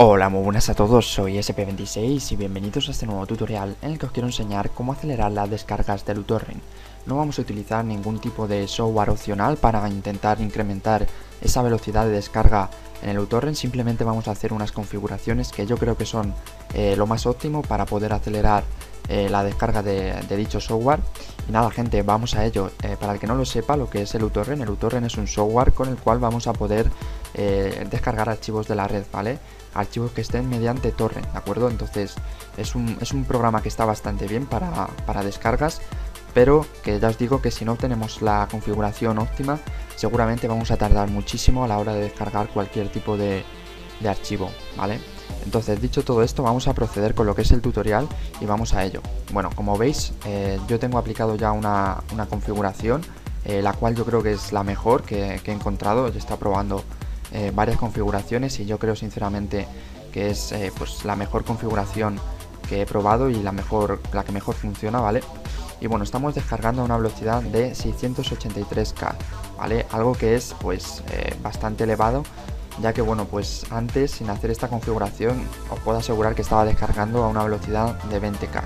Hola, muy buenas a todos, soy SP26 y bienvenidos a este nuevo tutorial en el que os quiero enseñar cómo acelerar las descargas del uTorrent. No vamos a utilizar ningún tipo de software opcional para intentar incrementar esa velocidad de descarga en el uTorrent, simplemente vamos a hacer unas configuraciones que yo creo que son eh, lo más óptimo para poder acelerar eh, la descarga de, dicho software. Y nada gente, vamos a ello. Eh, para el que no lo sepa, lo que es el uTorrent, el uTorrent es un software con el cual vamos a poder descargar archivos de la red, ¿vale? archivos que estén mediante torrent, ¿de acuerdo? Entonces es un, es un programa que está bastante bien para, para, descargas, pero que ya os digo que si no tenemos la configuración óptima, seguramente vamos a tardar muchísimo a la hora de descargar cualquier tipo de, archivo, ¿vale? Entonces, dicho todo esto, vamos a proceder con lo que es el tutorial y vamos a ello. Bueno, como veis, eh, yo tengo aplicado ya una, una configuración, eh, la cual yo creo que es la mejor que, he encontrado, ya está probando eh, varias configuraciones y yo creo sinceramente que es pues la mejor configuración que he probado y la mejor la que mejor funciona vale y bueno estamos descargando a una velocidad de 683k vale algo que es pues eh, bastante elevado ya que bueno pues antes sin hacer esta configuración os puedo asegurar que estaba descargando a una velocidad de 20k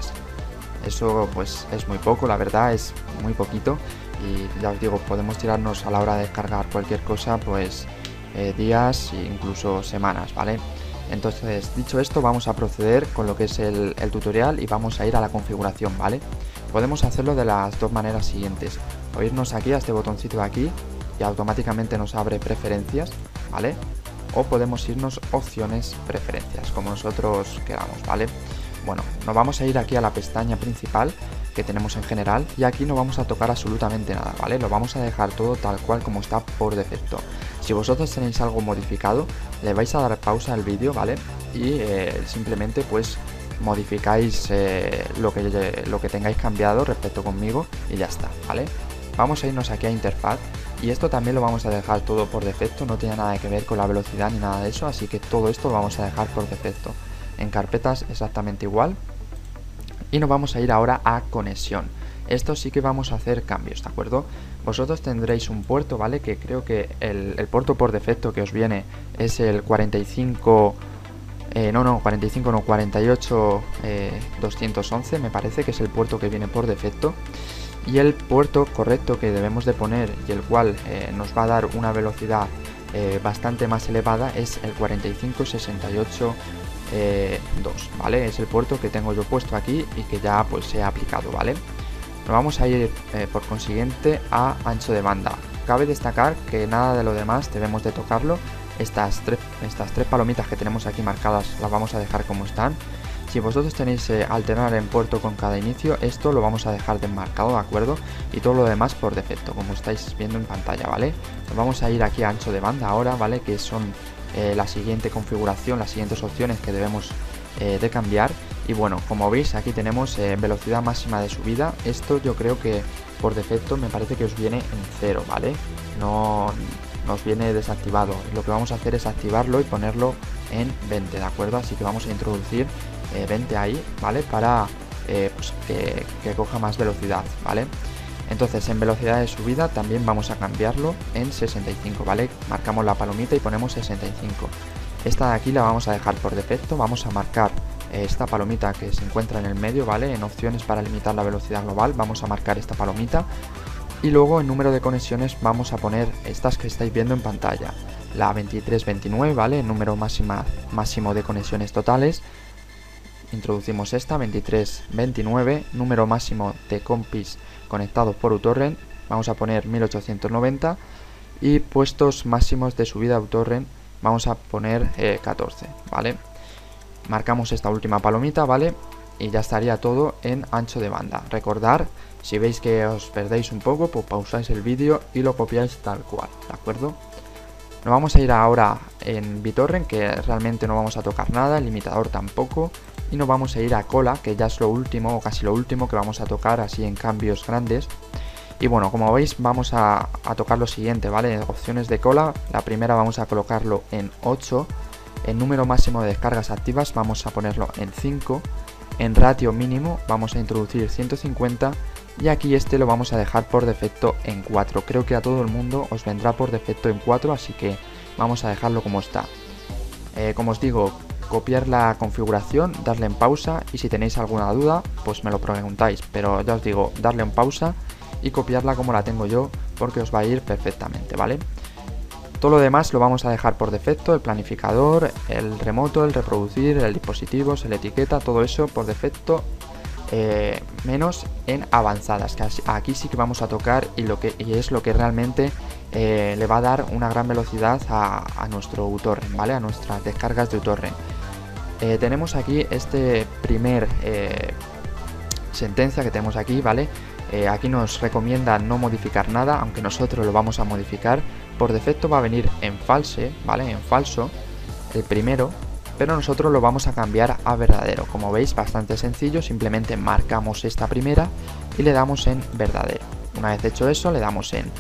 eso pues es muy poco la verdad es muy poquito y ya os digo podemos tirarnos a la hora de descargar cualquier cosa pues eh, días e incluso semanas, ¿vale? Entonces, dicho esto, vamos a proceder con lo que es el, tutorial y vamos a ir a la configuración, ¿vale? Podemos hacerlo de las dos maneras siguientes. O irnos aquí a este botoncito de aquí y automáticamente nos abre preferencias, ¿vale? O podemos irnos opciones preferencias, como nosotros queramos, ¿vale? Bueno, nos vamos a ir aquí a la pestaña principal que tenemos en general y aquí no vamos a tocar absolutamente nada, ¿vale? Lo vamos a dejar todo tal cual como está por defecto. Si vosotros tenéis algo modificado, le vais a dar pausa al vídeo, ¿vale? Y eh, simplemente pues modificáis eh, lo, que, lo que tengáis cambiado respecto conmigo y ya está, ¿vale? Vamos a irnos aquí a interfaz y esto también lo vamos a dejar todo por defecto, no tiene nada que ver con la velocidad ni nada de eso, así que todo esto lo vamos a dejar por defecto. En carpetas exactamente igual, y nos vamos a ir ahora a conexión. Esto sí que vamos a hacer cambios, ¿de acuerdo? Vosotros tendréis un puerto, ¿vale? Que creo que el, puerto por defecto que os viene es el 45... Eh, no, no, 45 no, 48 211 eh, me parece que es el puerto que viene por defecto y el puerto correcto que debemos de poner y el cual eh, nos va a dar una velocidad bastante más elevada es el 4568 2, eh, ¿vale? Es el puerto que tengo yo puesto aquí y que ya pues se ha aplicado, ¿vale? Nos vamos a ir por consiguiente a ancho de banda. Cabe destacar que nada de lo demás debemos de tocarlo. Estas tres, estas tres palomitas que tenemos aquí marcadas las vamos a dejar como están. Si vosotros tenéis eh, alternar en puerto con cada inicio, esto lo vamos a dejar desmarcado, ¿de acuerdo? Y todo lo demás por defecto, como estáis viendo en pantalla, ¿vale? Nos vamos a ir aquí a ancho de banda ahora, ¿vale? Que son eh, la siguiente configuración, las siguientes opciones que debemos eh, de cambiar. Y bueno, como veis aquí tenemos velocidad máxima de subida. Esto yo creo que por defecto me parece que os viene en cero, ¿vale? No nos viene desactivado. Lo que vamos a hacer es activarlo y ponerlo en 20, ¿de acuerdo? Así que vamos a introducir 20 ahí, ¿vale? Para pues que, que coja más velocidad, ¿vale? Entonces en velocidad de subida también vamos a cambiarlo en 65, ¿vale? Marcamos la palomita y ponemos 65. Esta de aquí la vamos a dejar por defecto, vamos a marcar eh, esta palomita que se encuentra en el medio, ¿vale? En opciones para limitar la velocidad global vamos a marcar esta palomita y luego en número de conexiones vamos a poner estas que estáis viendo en pantalla. La 2329, ¿vale? Número máxima, máximo de conexiones totales. Introducimos esta, 2329, número máximo de compis conectados por uTorrent, vamos a poner 1890 y puestos máximos de subida uTorrent vamos a poner 14, eh, ¿vale? Marcamos esta última palomita, ¿vale? Y ya estaría todo en ancho de banda. Recordar, si veis que os perdéis un poco, pues pausáis el vídeo y lo copiáis tal cual, ¿de acuerdo? Nos vamos a ir ahora en BitTorrent, que realmente no vamos a tocar nada, el limitador tampoco. Y nos vamos a ir a cola, que ya es lo último, o casi lo último que vamos a tocar así en cambios grandes. Y bueno, como veis vamos a, tocar lo siguiente, ¿vale? Opciones de cola, la primera vamos a colocarlo en 8. En número máximo de descargas activas vamos a ponerlo en 5. En ratio mínimo vamos a introducir 150 y aquí este lo vamos a dejar por defecto en 4. Creo que a todo el mundo os vendrá por defecto en 4, así que vamos a dejarlo como está. Eh, como os digo, copiar la configuración, darle en pausa y si tenéis alguna duda, pues me lo preguntáis. Pero ya os digo, darle en pausa y copiarla como la tengo yo porque os va a ir perfectamente, ¿vale? Todo lo demás lo vamos a dejar por defecto, el planificador, el remoto, el reproducir, el dispositivo, la etiqueta, todo eso por defecto, eh, menos en avanzadas, que aquí sí que vamos a tocar y, lo que, es lo que realmente eh, le va a dar una gran velocidad a, nuestro uTorrent, ¿vale? A nuestras descargas de uTorrent. Eh, tenemos aquí este primer sentencia que tenemos aquí, ¿vale? aquí nos recomienda no modificar nada, aunque nosotros lo vamos a modificar por defecto va a venir en false, ¿vale? En falso, el primero, pero nosotros lo vamos a cambiar a verdadero. Como veis, bastante sencillo, simplemente marcamos esta primera y le damos en verdadero. Una vez hecho eso, le damos en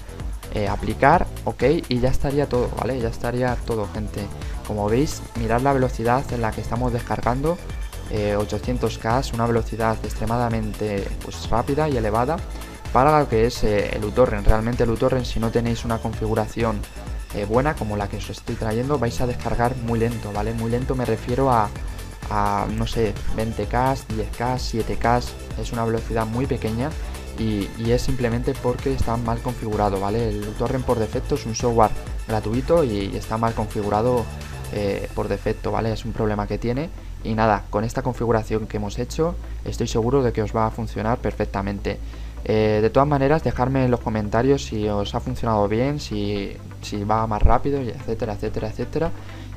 eh, aplicar, ok, y ya estaría todo, ¿vale? Ya estaría todo, gente. Como veis, mirad la velocidad en la que estamos descargando, 800K, eh, una velocidad extremadamente pues, rápida y elevada para lo que es eh, el uTorrent. Realmente el uTorrent si no tenéis una configuración eh, buena como la que os estoy trayendo vais a descargar muy lento, ¿vale? Muy lento me refiero a, no sé, 20K, 10K, 7K, es una velocidad muy pequeña y, es simplemente porque está mal configurado, ¿vale? El uTorrent por defecto es un software gratuito y, está mal configurado eh, por defecto, ¿vale? Es un problema que tiene y nada, con esta configuración que hemos hecho estoy seguro de que os va a funcionar perfectamente. Eh, de todas maneras, dejadme en los comentarios si os ha funcionado bien, si, va más rápido, etcétera, etcétera, etcétera.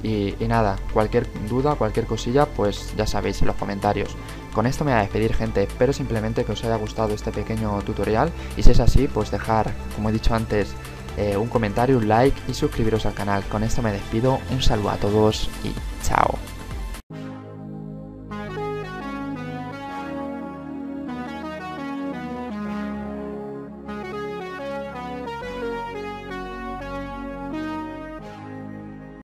Y, nada, cualquier duda, cualquier cosilla, pues ya sabéis en los comentarios. Con esto me voy a despedir, gente. Espero simplemente que os haya gustado este pequeño tutorial. Y si es así, pues dejar, como he dicho antes, eh, un comentario, un like y suscribiros al canal. Con esto me despido. Un saludo a todos y chao.